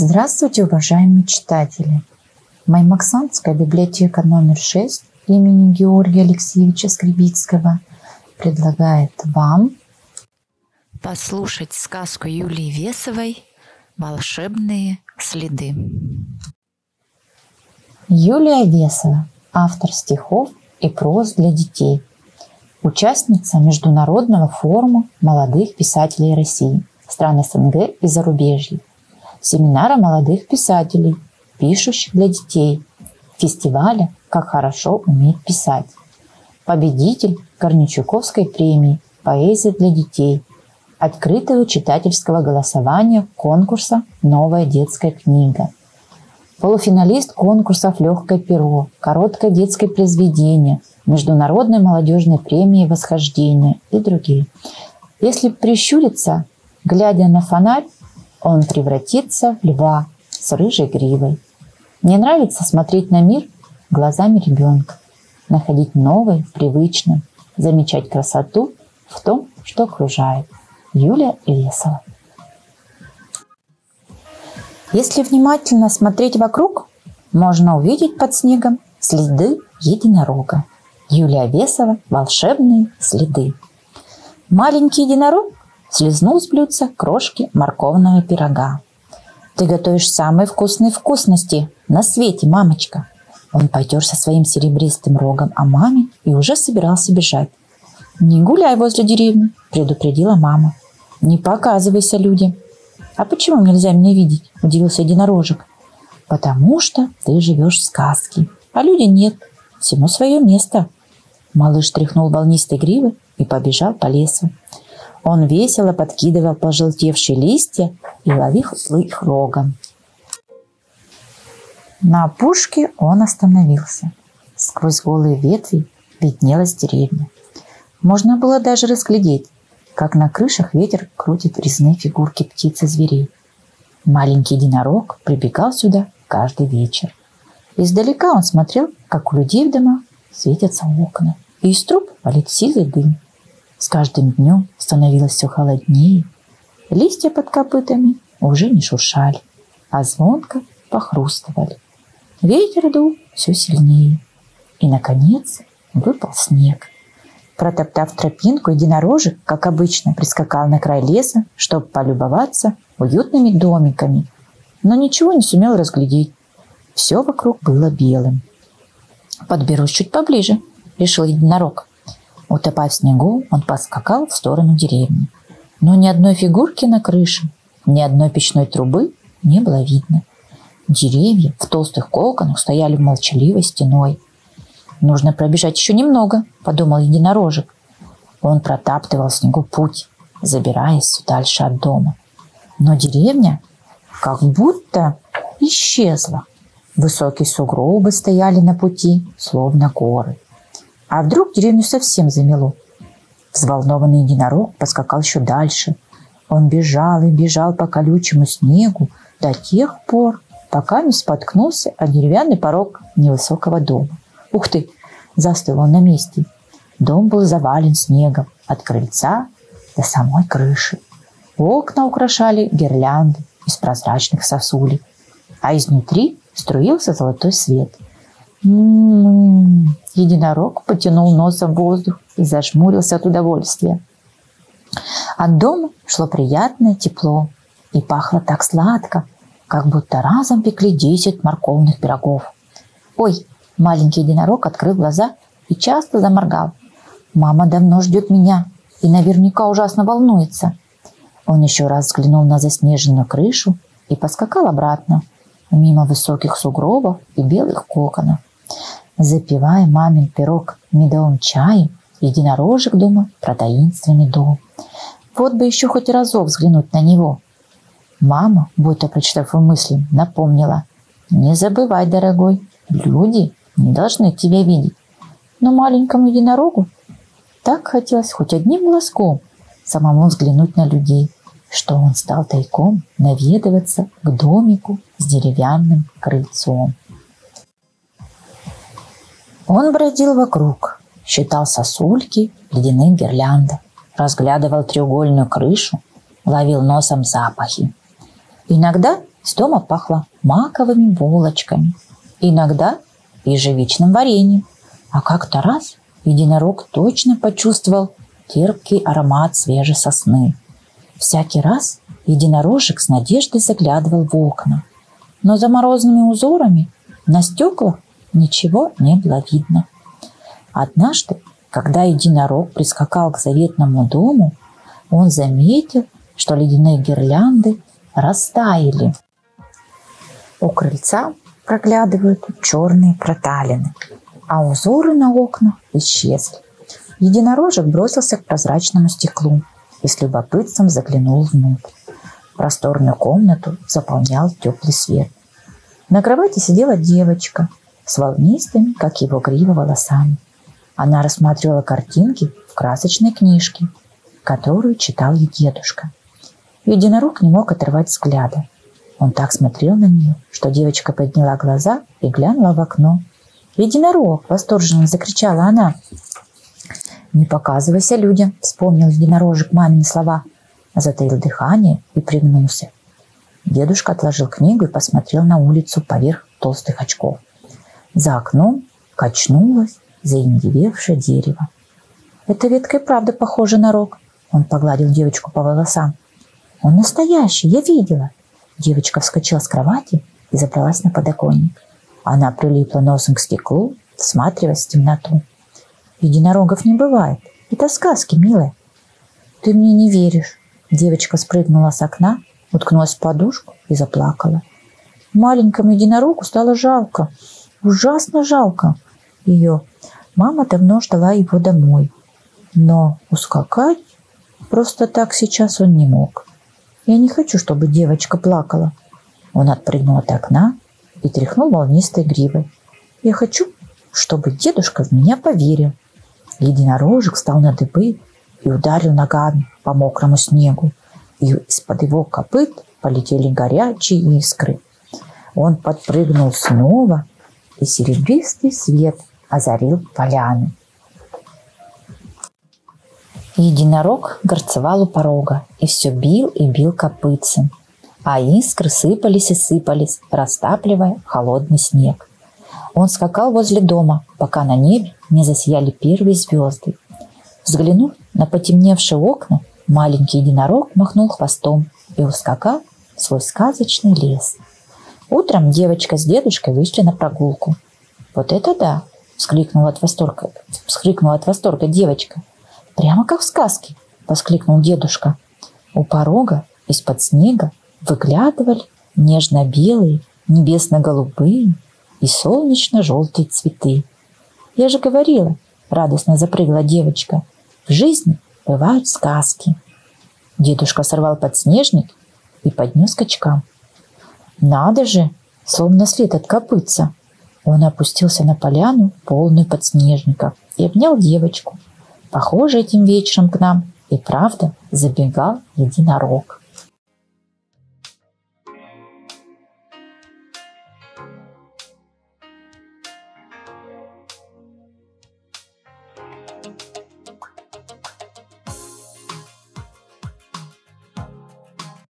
Здравствуйте, уважаемые читатели! Маймаксанская библиотека номер 6 имени Георгия Алексеевича Скребицкого предлагает вам послушать сказку Юлии Весовой «Волшебные следы». Юлия Весова, автор стихов и проз для детей, участница Международного форума молодых писателей России, стран СНГ и зарубежья, семинара молодых писателей, пишущих для детей, фестиваля «Как хорошо уметь писать», победитель Корничуковской премии «Поэзия для детей», открытого читательского голосования конкурса «Новая детская книга», полуфиналист конкурсов «Легкое перо», «Короткое детское произведение», Международной молодежной премии «Восхождение» и другие. Если прищуриться, глядя на фонарь, он превратится в льва с рыжей гривой. Мне нравится смотреть на мир глазами ребенка, находить новое в привычном, замечать красоту в том, что окружает. Юлия Лесова. Если внимательно смотреть вокруг, можно увидеть под снегом следы единорога. Юлия Весова «Волшебные следы». Маленький единорог слезнул с блюдца крошки морковного пирога. «Ты готовишь самые вкусные вкусности на свете, мамочка!» Он потерся своим серебристым рогом о маме и уже собирался бежать. «Не гуляй возле деревни», – предупредила мама. «Не показывайся людям». «А почему нельзя меня видеть?» – удивился единорожек. «Потому что ты живешь в сказке, а люди нет. Всему свое место». Малыш тряхнул волнистой гривы и побежал по лесу. Он весело подкидывал пожелтевшие листья и ловил их рогом. На опушке он остановился. Сквозь голые ветви виднелась деревня. Можно было даже разглядеть, как на крышах ветер крутит резные фигурки птиц и зверей. Маленький единорог прибегал сюда каждый вечер. Издалека он смотрел, как у людей в домах светятся окна, и из труб валит сизый дым. С каждым днем становилось все холоднее. Листья под копытами уже не шуршали, а звонко похрустывали. Ветер дул все сильнее. И, наконец, выпал снег. Протоптав тропинку, единорожек, как обычно, прискакал на край леса, чтобы полюбоваться уютными домиками, но ничего не сумел разглядеть. Все вокруг было белым. «Подберусь чуть поближе», — решил единорог. Утопая в снегу, он поскакал в сторону деревни. Но ни одной фигурки на крыше, ни одной печной трубы не было видно. Деревья в толстых коконах стояли молчаливой стеной. «Нужно пробежать еще немного», — подумал единорожек. Он протаптывал в снегу путь, забираясь все дальше от дома. Но деревня как будто исчезла. Высокие сугробы стояли на пути, словно горы. А вдруг деревню совсем замело? Взволнованный единорог поскакал еще дальше. Он бежал и бежал по колючему снегу до тех пор, пока не споткнулся о деревянный порог невысокого дома. Ух ты! Застыл он на месте. Дом был завален снегом от крыльца до самой крыши. Окна украшали гирлянды из прозрачных сосулек, а изнутри струился золотой свет – М-м-м. Единорог потянул носом воздух и зажмурился от удовольствия. От дома шло приятное тепло и пахло так сладко, как будто разом пекли десять морковных пирогов. «Ой!» – маленький единорог открыл глаза и часто заморгал. «Мама давно ждет меня и наверняка ужасно волнуется». Он еще раз взглянул на заснеженную крышу и поскакал обратно, мимо высоких сугробов и белых коконов. Запивая мамин пирог медовым чаем, единорожек думал про таинственный дом. Вот бы еще хоть разок взглянуть на него. Мама, будто прочитав его мысли, напомнила. «Не забывай, дорогой, люди не должны тебя видеть». Но маленькому единорогу так хотелось хоть одним глазком самому взглянуть на людей, что он стал тайком наведываться к домику с деревянным крыльцом. Он бродил вокруг, считал сосульки, ледяных гирляндов, разглядывал треугольную крышу, ловил носом запахи. Иногда С дома пахло маковыми булочками, иногда ежевичным вареньем. А как-то раз единорог точно почувствовал терпкий аромат свежей сосны. Всякий раз единорожек с надеждой заглядывал в окна, но за морозными узорами на стеклах ничего не было видно. Однажды, когда единорог прискакал к заветному дому, он заметил, что ледяные гирлянды растаяли. У крыльца проглядывают черные проталины, а узоры на окнах исчезли. Единорожек бросился к прозрачному стеклу и с любопытством заглянул внутрь. Просторную комнату заполнял теплый свет. На кровати сидела девочка с волнистыми, как его грива, волосами. Она рассматривала картинки в красочной книжке, которую читал ей дедушка. Единорог не мог отрывать взгляда. Он так смотрел на нее, что девочка подняла глаза и глянула в окно. «Единорог!» – восторженно закричала она. «Не показывайся людям!» – вспомнил единорожек мамины слова. Затаил дыхание и пригнулся. Дедушка отложил книгу и посмотрел на улицу поверх толстых очков. За окном качнулось заиндевевшее дерево. «Эта ветка и правда похожа на рог», – он погладил девочку по волосам. «Он настоящий, я видела!» Девочка вскочила с кровати и забралась на подоконник. Она прилипла носом к стеклу, всматриваясь в темноту. «Единорогов не бывает. Это сказки, милая». «Ты мне не веришь». Девочка спрыгнула с окна, уткнулась в подушку и заплакала. Маленькому единорогу стало жалко, ужасно жалко ее. Мама давно ждала его домой. Но ускакать просто так сейчас он не мог. Я не хочу, чтобы девочка плакала. Он отпрыгнул от окна и тряхнул волнистой гривой. Я хочу, чтобы дедушка в меня поверил. Единорожек стал на дыбы и ударил ногами по мокрому снегу. И из-под его копыт полетели горячие искры. Он подпрыгнул снова, и серебристый свет озарил поляну. Единорог горцевал у порога и все бил и бил копытцем, а искры сыпались и сыпались, растапливая холодный снег. Он скакал возле дома, пока на небе не засияли первые звезды. Взглянув на потемневшие окна, маленький единорог махнул хвостом и ускакал в свой сказочный лес. Утром девочка с дедушкой вышли на прогулку. «Вот это да!» – всхликнула от восторга, всхликнула от восторга девочка. Прямо как в сказке, воскликнул дедушка. У порога из-под снега выглядывали нежно-белые, небесно-голубые и солнечно-желтые цветы. Я же говорила, радостно запрыгла девочка, в жизни бывают сказки. Дедушка сорвал подснежник и поднес к очкам. Надо же, словно след от копытца. Он опустился на поляну, полную подснежников, и обнял девочку. Похоже, этим вечером к нам и правда забегал единорог.